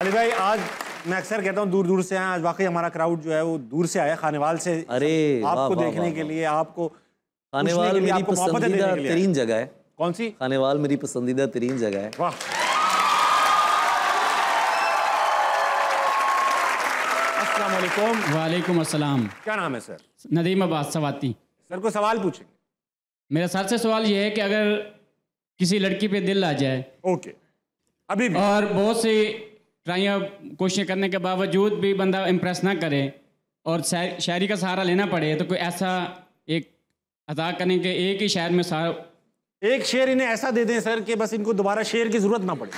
अली भाई आज मैं अक्सर कहता हूँ दूर दूर से आए आज वाकई हमारा क्राउड जो है वो दूर से आया खानेवाल से। अरे आपको देखने के लिए आपको खानेवाल मेरी पसंदीदा। तरीन जगह है। कौन सी? खानेवाल मेरी पसंदीदा तरीन जगह है। वाह। वालेकुम वालेकुम अस्सलाम। क्या नाम है सर? नदीम अब्बास सवाती। सर को सवाल पूछेंगे? मेरा सर से सवाल ये है कि अगर किसी लड़की पे दिल आ जाए ओके। अभी भी। और बहुत सी ट्राइयाँ कोशिशें करने के बावजूद भी बंदा इम्प्रेस ना करे और शायरी का सहारा लेना पड़े तो कोई ऐसा एक अदा करने के एक ही शायर में सहारा एक शेर इन्हें ऐसा दे दें सर कि बस इनको दोबारा शेर की ज़रूरत ना पड़े।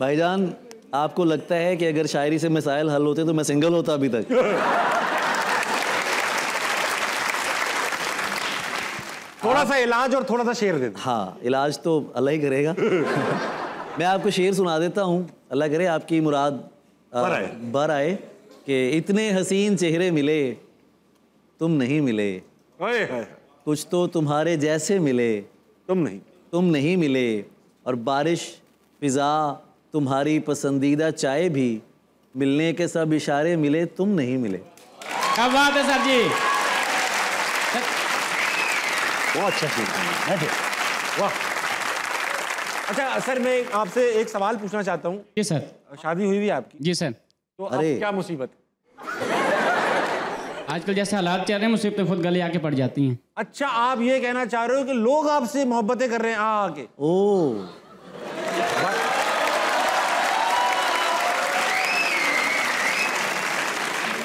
भाईजान आपको लगता है कि अगर शायरी से मिसाइल हल होते तो मैं सिंगल होता अभी तक? थोड़ा सा इलाज और थोड़ा सा शेर दे हाँ इलाज तो अल्लाह ही करेगा। मैं आपको शेर सुना देता हूँ। अल्लाह करे आपकी मुराद बर आए। कि इतने हसीन चेहरे मिले तुम नहीं मिले। कुछ तो तुम्हारे जैसे मिले। तुम नहीं। तुम नहीं मिले। और बारिश फिज़ा तुम्हारी पसंदीदा चाय भी मिलने के सब इशारे मिले तुम नहीं मिले। क्या बात है सर जी? बहुत अच्छा। बैठे वाह। अच्छा सर मैं आपसे एक सवाल पूछना चाहता हूँ। जी सर। शादी हुई भी आपकी? जी सर। तो अरे। क्या मुसीबत? आजकल जैसे हालात चल रहे हैं मुसीबतें खुद गले आके पड़ जाती हैं। अच्छा आप ये कहना चाह रहे हो कि लोग आपसे मोहब्बतें कर रहे हैं आ आके? ओ।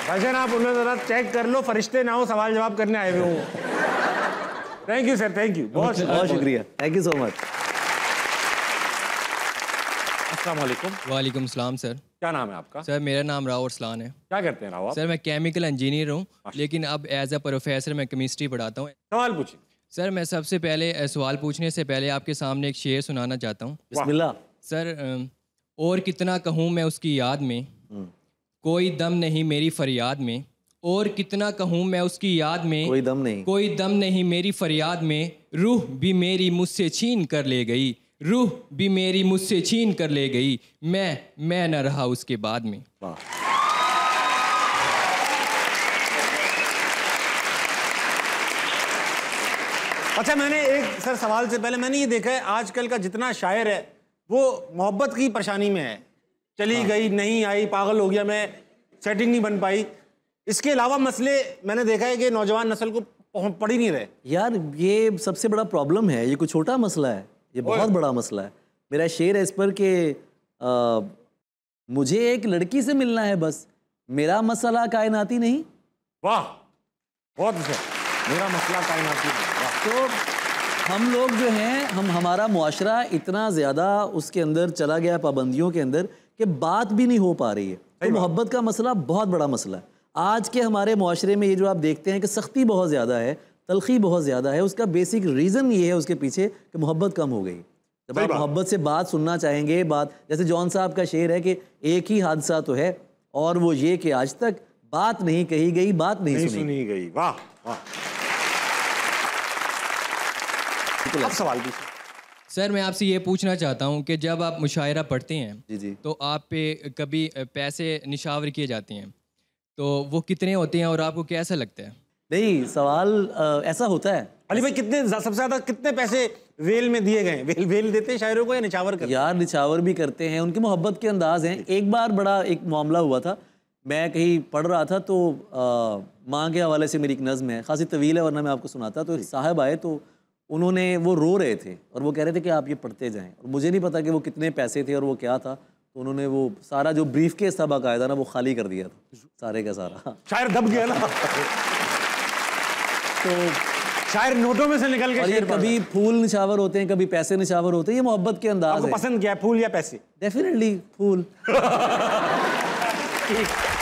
भाईजान आप उन्हें जरा चेक कर लो फरिश्ते ना हो सवाल जवाब करने आए हुए हो। Thank you sir thank you बहुत बहुत शुक्रिया। थैंक यू सो मच अस्सलाम वालेकुम वालेकुम सलाम सर। क्या नाम है आपका? सर मेरा नाम राव अरसलान है। क्या करते हैं राव आप सर मैं केमिकल इंजीनियर हूँ लेकिन अब एज अ प्रोफेसर मैं केमिस्ट्री पढ़ाता हूँ। सवाल पूछिए। सर मैं सबसे पहले सवाल पूछने से पहले आपके सामने एक शेर सुनाना चाहता हूँ। बिस्मिल्लाह। सर और कितना कहूँ मैं उसकी याद में हम्म। कोई दम नहीं मेरी फरियाद में और कितना कहूँ मैं उसकी याद में कोई दम नहीं। कोई दम नहीं मेरी फरियाद में रूह भी मेरी मुझसे छीन कर ले गई। रूह भी मेरी मुझसे छीन कर ले गई। मैं मैं न रहा उसके बाद में। अच्छा मैंने एक सर सवाल से पहले मैंने ये देखा है आजकल का जितना शायर है वो मोहब्बत की परेशानी में है। चली गई नहीं आई पागल हो गया मैं सेटिंग नहीं बन पाई। इसके अलावा मसले मैंने देखा है कि नौजवान नस्ल को पहुंच- पड़ ही नहीं रहे। यार ये सबसे बड़ा प्रॉब्लम है ये कोई छोटा मसला है? ये बहुत बड़ा मसला है। मेरा शेर है इस पर कि मुझे एक लड़की से मिलना है बस। मेरा मसला कायनाती नहीं। वाह! बहुत अच्छा। मेरा मसला कायनाती है वाह। तो हम लोग जो हैं हम हमारा मुआशरा इतना ज़्यादा उसके अंदर चला गया पाबंदियों के अंदर कि बात भी नहीं हो पा रही है। तो मोहब्बत का मसला बहुत बड़ा मसला है। आज के हमारे माशरे में ये जो आप देखते हैं कि सख्ती बहुत ज़्यादा है तलखी बहुत ज़्यादा है उसका बेसिक रीज़न ये है उसके पीछे कि मोहब्बत कम हो गई। जब आप मोहब्बत से बात सुनना चाहेंगे बात जैसे जॉन साहब का शेर है कि एक ही हादसा तो है और वो ये कि आज तक बात नहीं कही गई बात नहीं, नहीं सुनी। सुनी गई। वाह वाह। सवाल सर मैं आपसे ये पूछना चाहता हूँ कि जब आप मुशायरा पढ़ते हैं जी जी। तो आप पे कभी पैसे निशावर किए जाते हैं? तो वो कितने होते हैं और आपको कैसा लगता है? नहीं सवाल अ, ऐसा होता है। अली भाई कितने सबसे ज़्यादा कितने पैसे वेल में दिए गए वेल वेल देते हैं शायरों को या निछावर करते यार निछावर भी करते हैं। उनकी मोहब्बत के अंदाज हैं। एक बार बड़ा एक मामला हुआ था। मैं कहीं पढ़ रहा था तो माँ के हवाले से मेरी एक नज़म है। खासी तवील है वरना मैं आपको सुनाता। तो साहब आए तो उन्होंने वो रो रहे थे और वो कह रहे थे कि आप ये पढ़ते जाएँ। और मुझे नहीं पता कि वो कितने पैसे थे और वो क्या था। उन्होंने वो सारा जो ब्रीफ केस था बाकायदा ना वो खाली कर दिया था सारे का सारा। शायर दब गया ना। तो शायर नोटों में से निकल के और ये। कभी फूल निशावर होते हैं कभी पैसे निशावर होते हैं ये मोहब्बत के अंदाज आपको है। पसंद क्या फूल या पैसे? डेफिनेटली फूल।